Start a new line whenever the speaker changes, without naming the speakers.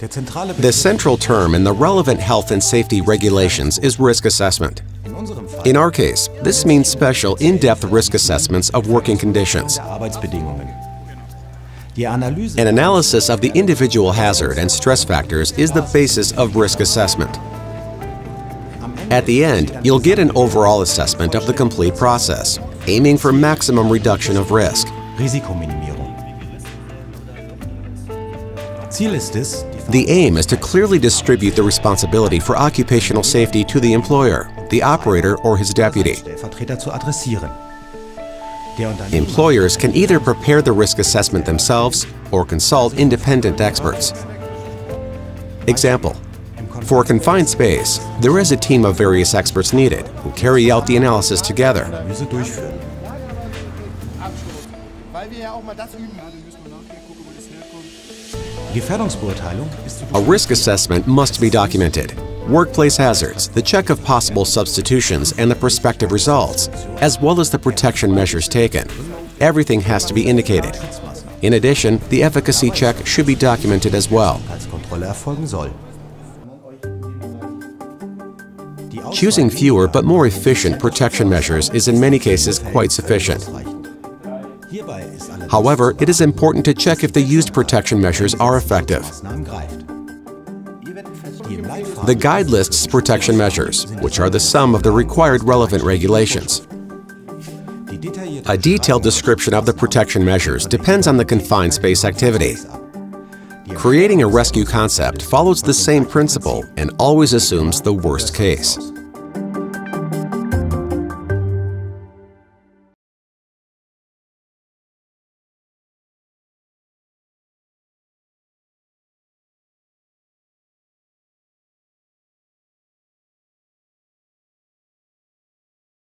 The central term in the relevant health and safety regulations is risk assessment. In our case, this means special in-depth risk assessments of working conditions. An analysis of the individual hazard and stress factors is the basis of risk assessment. At the end, you'll get an overall assessment of the complete process, aiming for maximum reduction of risk. The aim is to clearly distribute the responsibility for occupational safety to the employer, the operator, or his deputy. Employers can either prepare the risk assessment themselves or consult independent experts. Example, for a confined space, there is a team of various experts needed who carry out the analysis together. A risk assessment must be documented. Workplace hazards, the check of possible substitutions and the prospective results, as well as the protection measures taken. Everything has to be indicated. In addition, the efficacy check should be documented as well. Choosing fewer but more efficient protection measures is in many cases quite sufficient. However, it is important to check if the used protection measures are effective. The guide lists protection measures, which are the sum of the required relevant regulations. A detailed description of the protection measures depends on the confined space activity. Creating a rescue concept follows the same principle and always assumes the worst case.